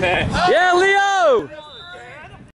É, Leon!